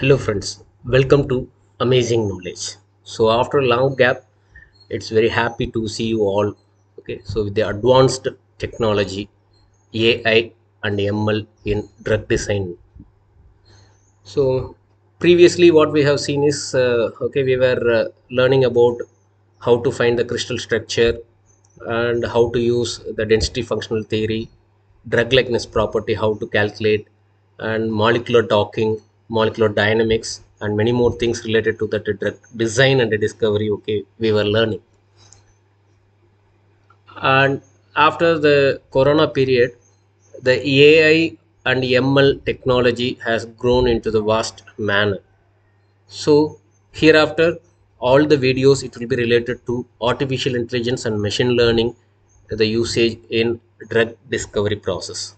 Hello friends, welcome to Amazing Knowledge. So after a long gap, it's very happy to see you all. Okay, so with the advanced technology, AI and ML in drug design. So previously what we have seen is, uh, okay, we were uh, learning about how to find the crystal structure and how to use the density functional theory, drug likeness property, how to calculate and molecular docking, molecular dynamics, and many more things related to that drug design and the discovery. Okay, we were learning. And after the corona period, the AI and ML technology has grown into the vast manner. So hereafter, all the videos it will be related to artificial intelligence and machine learning, the usage in drug discovery process.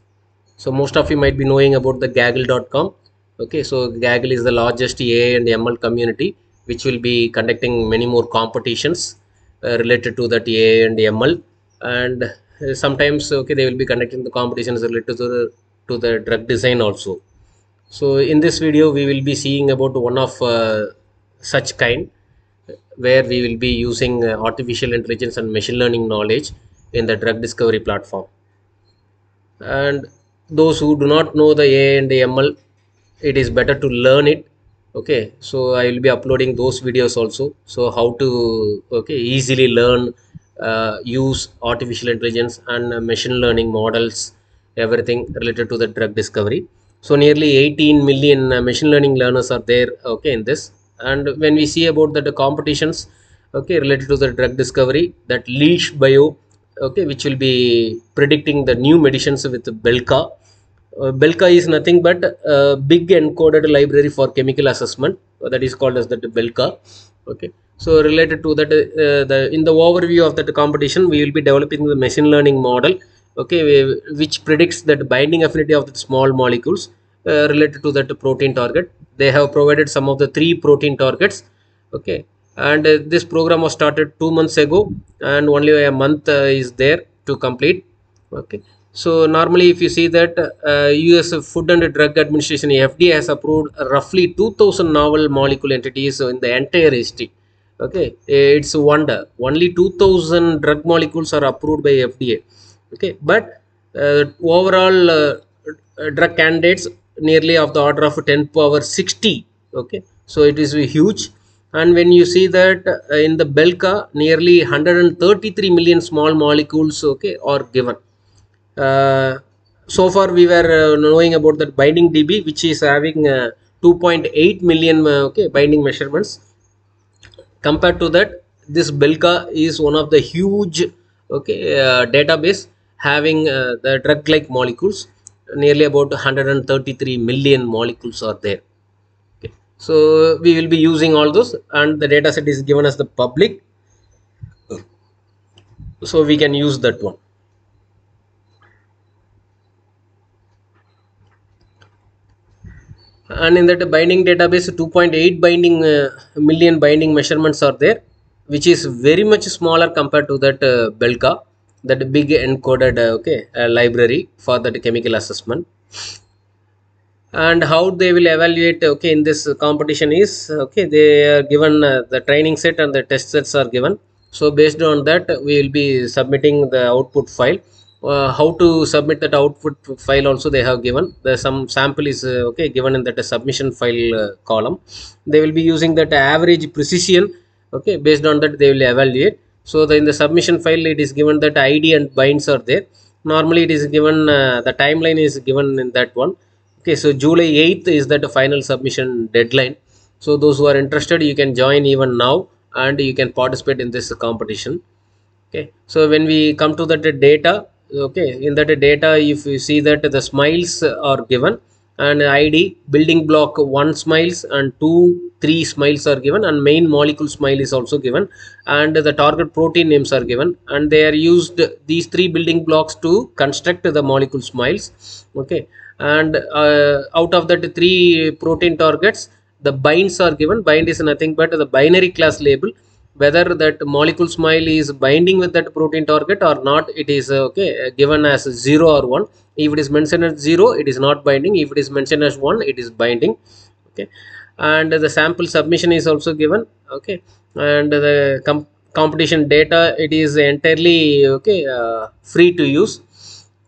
So most of you might be knowing about the Kaggle.com. Okay, so Kaggle is the largest AI and ML community, which will be conducting many more competitions uh, related to that AI and ML. And uh, sometimes, okay, they will be conducting the competitions related to the to the drug design also. So in this video, we will be seeing about one of uh, such kind, where we will be using uh, artificial intelligence and machine learning knowledge in the drug discovery platform and those who do not know the AI and the ML, it is better to learn it. Okay, so I will be uploading those videos also. So how to okay easily learn, uh, use artificial intelligence and machine learning models, everything related to the drug discovery. So nearly 18 million machine learning learners are there. Okay, in this, and when we see about the, the competitions, okay, related to the drug discovery, that Leash Bio okay which will be predicting the new medicines with belka belka is nothing but a big encoded library for chemical assessment. Uh, that is called as the belka. Okay. So related to that uh, the in the overview of that competition we will be developing the machine learning model okay which predicts that binding affinity of the small molecules uh, related to that protein target. They have provided some of the three protein targets okay. And uh, this program was started two months ago and only a month uh, is there to complete okay so normally if you see that uh, us food and drug administration fda has approved roughly 2000 novel molecule entities in the entire history. Okay? It's a wonder. Only 2000 drug molecules are approved by fda okay? But uh, overall uh, drug candidates nearly of the order of 10 power 60 okay? So it is huge. And when you see that uh, in the belka nearly 133 million small molecules okay are given so far we were uh, knowing about that binding db which is having uh, 2.8 million uh, okay binding measurements. Compared to that this belka is one of the huge okay uh, database having uh, the drug like molecules. Nearly about 133 million molecules are there. Okay. So we will be using all those and the data set is given as the public. So we can use that one and in that binding database 2.8 binding uh, million binding measurements are there which is very much smaller compared to that uh, belka that big encoded uh, okay uh, library for that chemical assessment. And how they will evaluate okay in this competition is okay they are given uh, the training set and the test sets are given. So based on that we will be submitting the output file uh, how to submit that output file also they have given. The some sample is uh, okay given in that submission file uh, column. They will be using that average precision okay based on that they will evaluate. So the, in the submission file it is given that id and binds are there. Normally it is given uh, the timeline is given in that one. Okay so july 8th is that final submission deadline. So those who are interested you can join even now and you can participate in this competition. Okay so when we come to that data okay in that data if you see that the smiles are given and id building block one smiles and two three smiles are given and main molecule smile is also given and the target protein names are given and they are used these three building blocks to construct the molecule smiles okay? And uh, out of that three protein targets the binds are given. Bind is nothing but the binary class label whether that molecule smile is binding with that protein target or not it is uh, okay uh, given as 0 or 1 if it is mentioned as 0 it is not binding. If it is mentioned as 1 it is binding okay. And the sample submission is also given okay. And the com competition data it is entirely okay uh, free to use.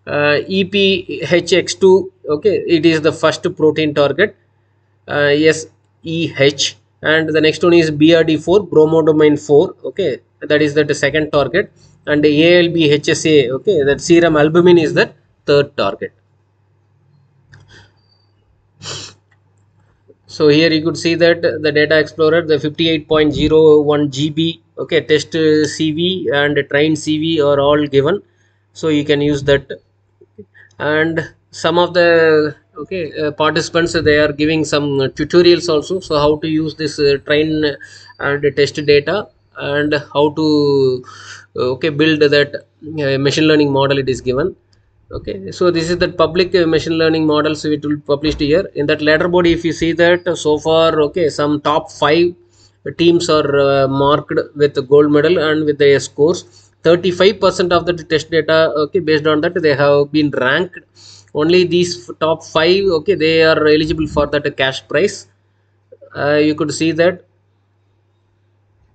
Uh, EPHX2 okay it is the first protein target. Uh, SEH and the next one is BRD4 bromodomain 4 okay? That is the second target. And ALB-HSA okay? That serum albumin is the third target. So here you could see that the data explorer the 58.01 gb okay? Test cv and train cv are all given. So you can use that. And some of the okay uh, participants they are giving some tutorials also. So how to use this uh, train and test data and how to okay build that uh, machine learning model it is given. Okay so this is the public uh, machine learning models which will published here. In that letter body if you see that uh, so far okay some top five teams are uh, marked with gold medal and with their scores. 35 percent of the test data okay based on that they have been ranked only these top five okay they are eligible for that cash prize. Uh, you could see that.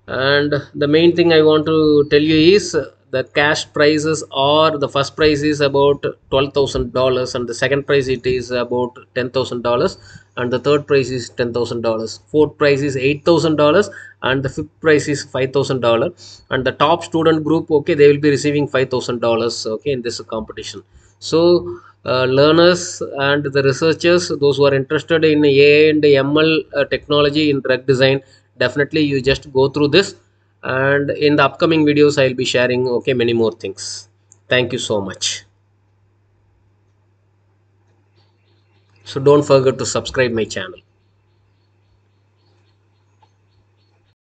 And the main thing i want to tell you is the cash prices are the first prize is about $12,000 and the second prize it is about $10,000 and the third prize is $10,000 fourth prize is $8,000 and the fifth prize is $5,000 and the top student group okay they will be receiving $5,000 okay in this competition. So uh, learners and the researchers those who are interested in AI and ML uh, technology in drug design definitely you just go through this. And in the upcoming videos i'll be sharing okay many more things. Thank you so much. So don't forget to subscribe my channel